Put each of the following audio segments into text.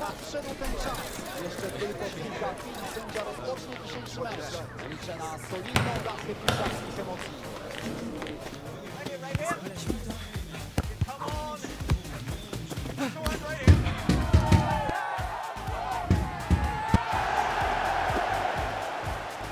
nadszedł ten czas. Jeszcze tylko kilka chwil sędzia rozpocznie dzisiejszy mecz. Liczę na solidną dawkę piłkarskich emocji.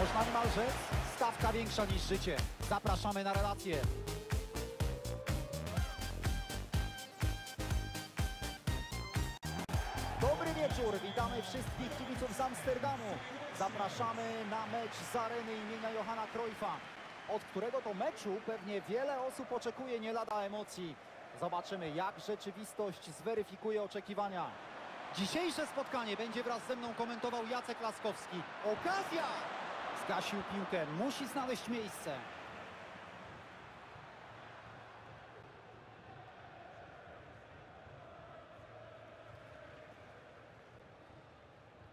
Można niemal rzec, stawka większa niż życie. Zapraszamy na relację. Witamy wszystkich kibiców z Amsterdamu. Zapraszamy na mecz z areny imienia Johana Cruyffa, od którego to meczu pewnie wiele osób oczekuje nie lada emocji. Zobaczymy, jak rzeczywistość zweryfikuje oczekiwania. Dzisiejsze spotkanie będzie wraz ze mną komentował Jacek Laskowski. Okazja! Zgasił piłkę, musi znaleźć miejsce.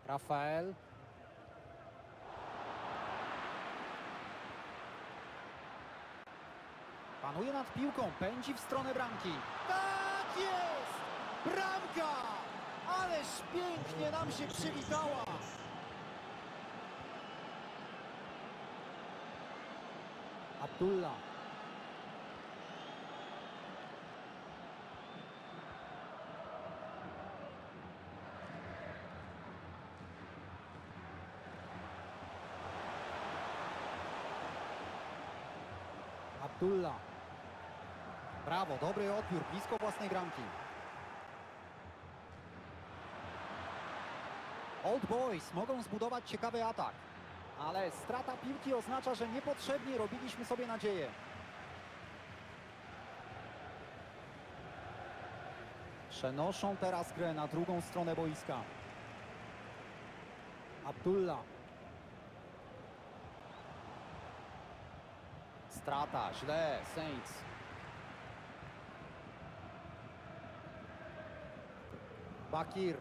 Rafael. Panuje nad piłką, pędzi w stronę bramki. Tak jest! Bramka! Ależ pięknie nam się przywitała! Abdullah. Abdullah. Brawo, dobry odbiór, blisko własnej bramki. Old Boys mogą zbudować ciekawy atak, ale strata piłki oznacza, że niepotrzebnie robiliśmy sobie nadzieję. Przenoszą teraz grę na drugą stronę boiska. Abdullah. Strata, źle, Saints. Bakir.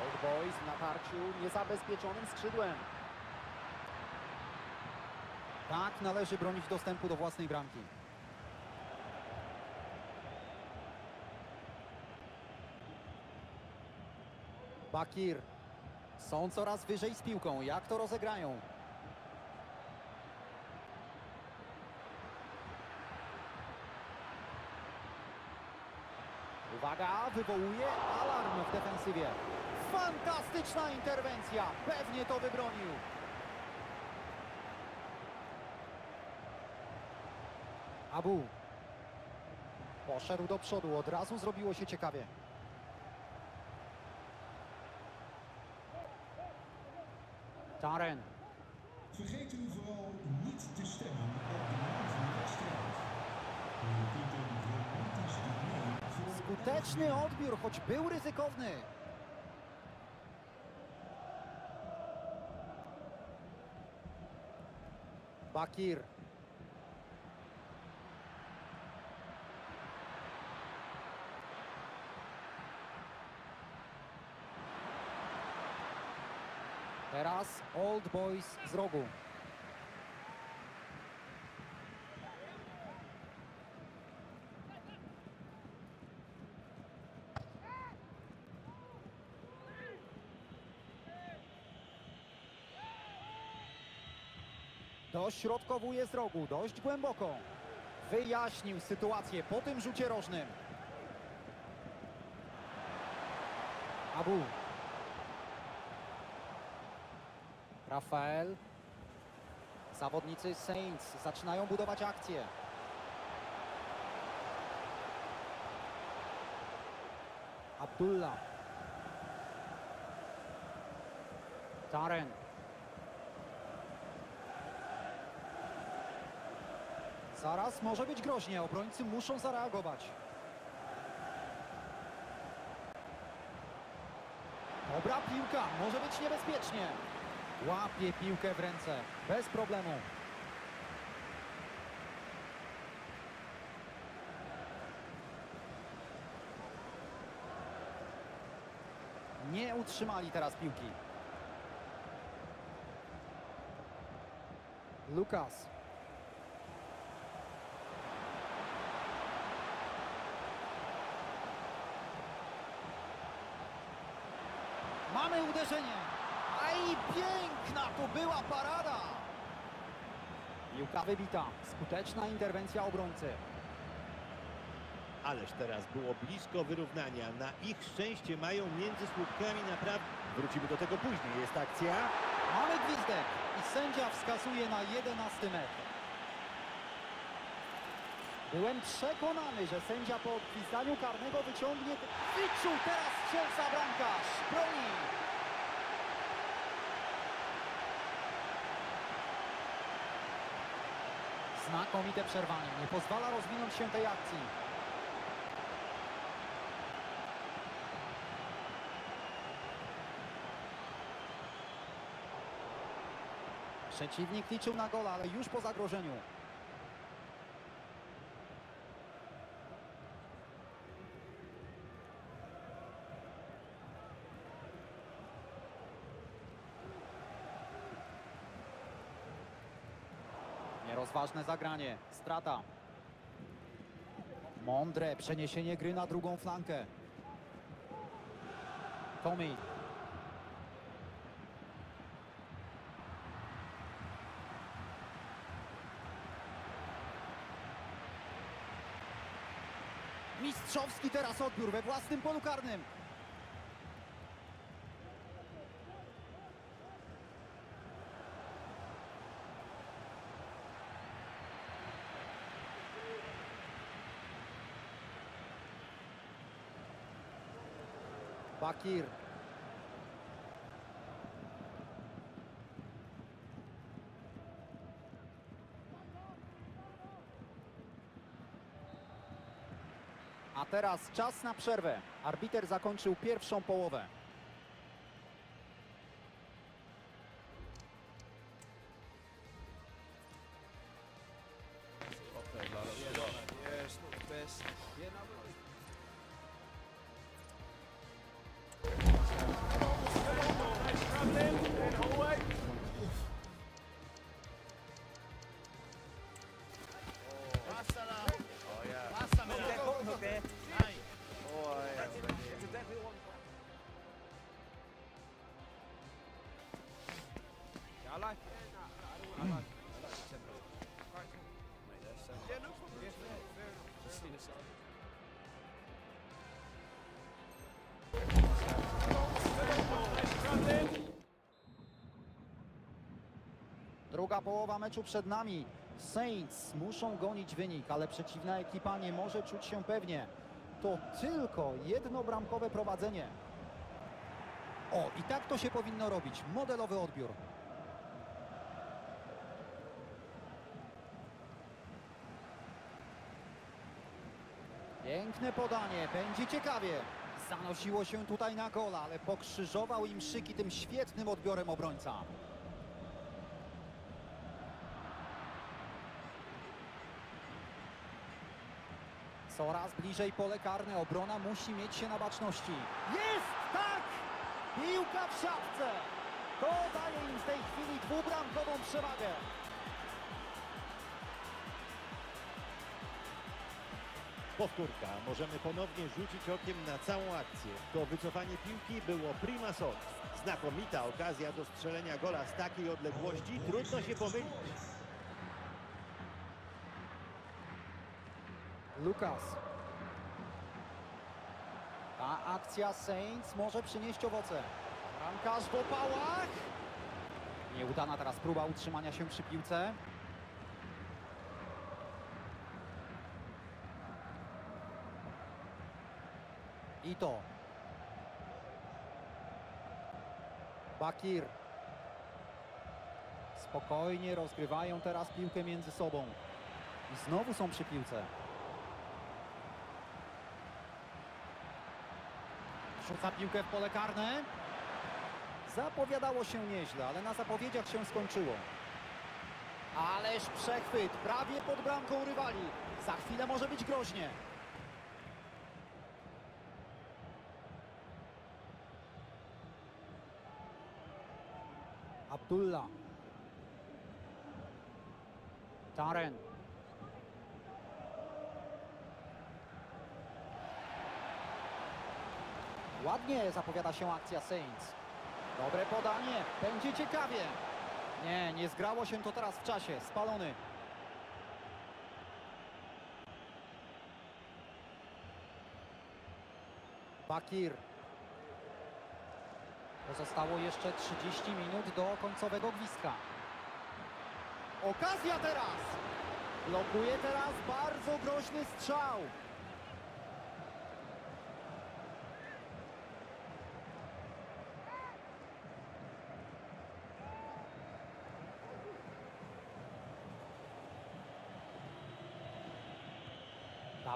Old Boys w natarciu niezabezpieczonym skrzydłem. Tak należy bronić dostępu do własnej bramki. Bakir. Są coraz wyżej z piłką. Jak to rozegrają? Uwaga, wywołuje alarm w defensywie. Fantastyczna interwencja. Pewnie to wybronił. Abu. Poszedł do przodu. Od razu zrobiło się ciekawie. Taren. Vergeet u vooral niet te stemmen op de naam van de wedstrijd. Skuteczny odbiór, choć był ryzykowny. Bakir. Teraz Old Boys z rogu. Dośrodkowuje z rogu, dość głęboko. Wyjaśnił sytuację po tym rzucie rożnym. Abu. Rafael. Zawodnicy Saints zaczynają budować akcję. Abdullah. Taren. Zaraz może być groźnie, obrońcy muszą zareagować. Dobra piłka, może być niebezpiecznie. Łapie piłkę w ręce, bez problemu. Nie utrzymali teraz piłki. Lukas. Mamy uderzenie. A i piękna to była parada. Piłka wybita. Skuteczna interwencja obrońcy. Ależ teraz było blisko wyrównania. Na ich szczęście mają między słupkami naprawdę. Wrócimy do tego później. Jest akcja. Mamy gwizdek i sędzia wskazuje na 11 metr. Byłem przekonany, że sędzia po odpisaniu karnego wyciągnie... Wyczuł teraz strzelca bramkarz. Broni. Znakomite przerwanie. Nie pozwala rozwinąć się tej akcji. Przeciwnik liczył na gola, ale już po zagrożeniu. Nierozważne zagranie. Strata. Mądre przeniesienie gry na drugą flankę. Tommy. Mistrzowski teraz odbiór we własnym polu karnym. Bakir. A teraz czas na przerwę. Arbiter zakończył pierwszą połowę. Druga połowa meczu przed nami. Saints muszą gonić wynik, ale przeciwna ekipa nie może czuć się pewnie. To tylko jednobramkowe prowadzenie. O, i tak to się powinno robić. Modelowy odbiór. Piękne podanie, będzie ciekawie. Zanosiło się tutaj na gola, ale pokrzyżował im szyki tym świetnym odbiorem obrońca. Coraz bliżej pole karne, obrona musi mieć się na baczności. Jest! Tak! Piłka w siatce! To daje im w tej chwili dwubramkową przewagę. Powtórka. Możemy ponownie rzucić okiem na całą akcję. To wycofanie piłki było prima sort. Znakomita okazja do strzelenia gola z takiej odległości. Trudno się pomylić. Lukas. Ta akcja Saints może przynieść owoce. Bramkarz w opałach. Nieudana teraz próba utrzymania się przy piłce. I to. Bakir. Spokojnie rozgrywają teraz piłkę między sobą. I znowu są przy piłce. Rzuca piłkę w pole karne. Zapowiadało się nieźle, ale na zapowiedziach się skończyło. Ależ przechwyt, prawie pod bramką rywali. Za chwilę może być groźnie. Abdullah. Taren. Ładnie zapowiada się akcja Saints. Dobre podanie, będzie ciekawie. Nie, nie zgrało się to teraz w czasie. Spalony. Bakir. Pozostało jeszcze 30 minut do końcowego gwizdka. Okazja teraz! Blokuje teraz bardzo groźny strzał.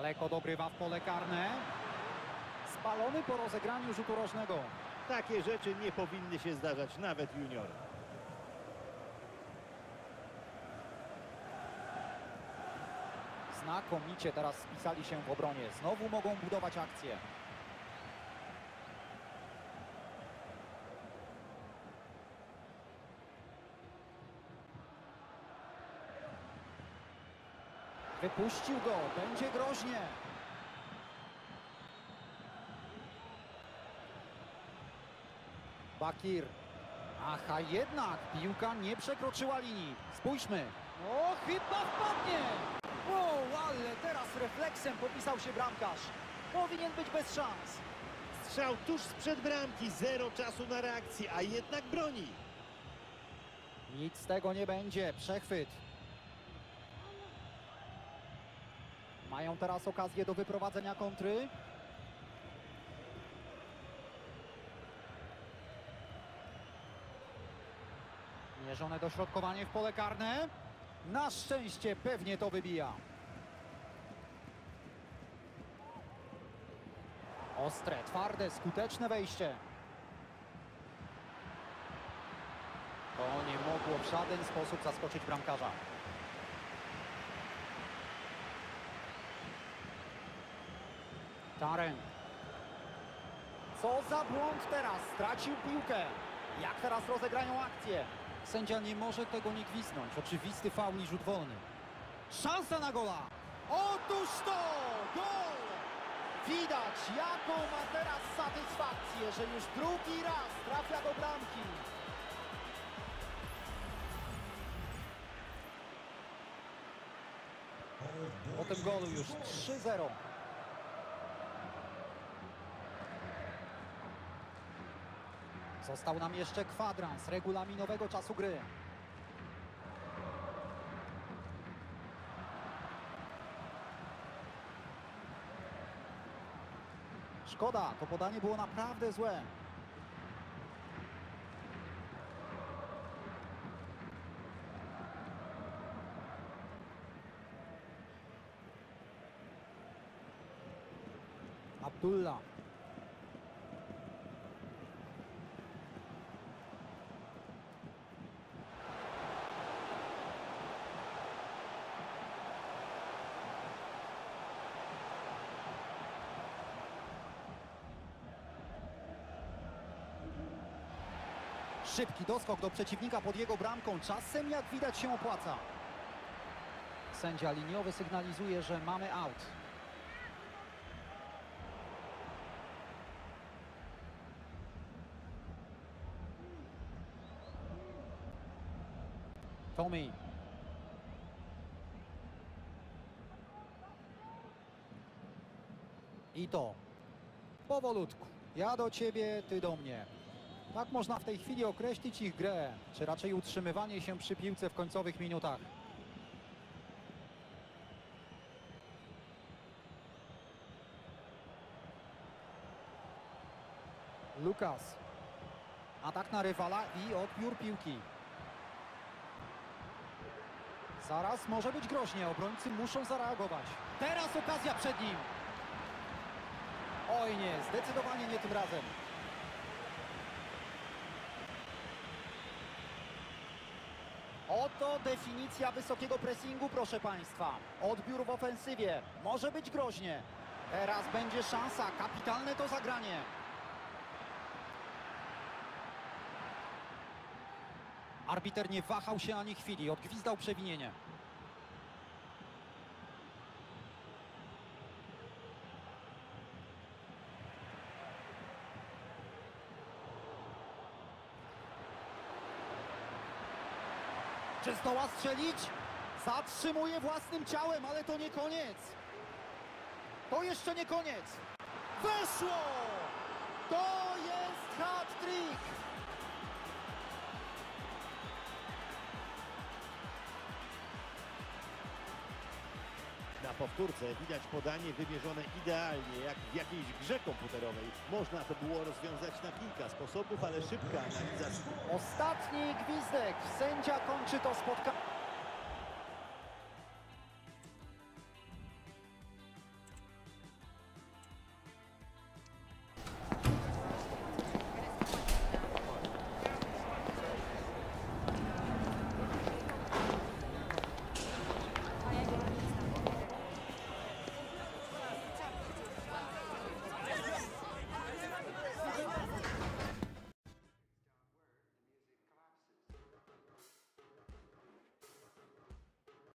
Daleko dogrywa w pole karne. Spalony po rozegraniu rzutu rożnego. Takie rzeczy nie powinny się zdarzać nawet juniorom. Znakomicie teraz spisali się w obronie. Znowu mogą budować akcję. Wypuścił go. Będzie groźnie. Bakir. Aha, jednak piłka nie przekroczyła linii. Spójrzmy. O, chyba wpadnie. Wow, ale teraz refleksem popisał się bramkarz. Powinien być bez szans. Strzał tuż sprzed bramki, zero czasu na reakcję, a jednak broni. Nic z tego nie będzie. Przechwyt. Mają teraz okazję do wyprowadzenia kontry. Mierzone dośrodkowanie w pole karne. Na szczęście pewnie to wybija. Ostre, twarde, skuteczne wejście. To nie mogło w żaden sposób zaskoczyć bramkarza. Taren. Co za błąd teraz? Stracił piłkę. Jak teraz rozegrają akcję? Sędzia nie może tego nie gwiznąć. Oczywisty faul i rzut wolny. Szansa na gola! Otóż to! Gol! Widać, jaką ma teraz satysfakcję, że już drugi raz trafia do bramki. Po tym golu już 3-0. Został nam jeszcze kwadrans regulaminowego czasu gry. Szkoda, to podanie było naprawdę złe. Abdullah. Szybki doskok do przeciwnika pod jego bramką. Czasem, jak widać, się opłaca. Sędzia liniowy sygnalizuje, że mamy out. Tommy. I to. Powolutku. Ja do ciebie, ty do mnie. Tak można w tej chwili określić ich grę, czy raczej utrzymywanie się przy piłce w końcowych minutach. Lukas. Atak na rywala i odbiór piłki. Zaraz może być groźnie, obrońcy muszą zareagować. Teraz okazja przed nim. Oj nie, zdecydowanie nie tym razem. Oto definicja wysokiego pressingu, proszę Państwa. Odbiór w ofensywie. Może być groźnie. Teraz będzie szansa. Kapitalne to zagranie. Arbiter nie wahał się ani chwili. Odgwizdał przewinienie. Czy zdoła strzelić? Zatrzymuje własnym ciałem, ale to nie koniec. To jeszcze nie koniec. Weszło! To jest hat-trick! Na powtórce widać podanie wymierzone idealnie, jak w jakiejś grze komputerowej. Można to było rozwiązać na kilka sposobów, ale szybka analiza Ostatni gwizdek. Sędzia kończy to spotkanie.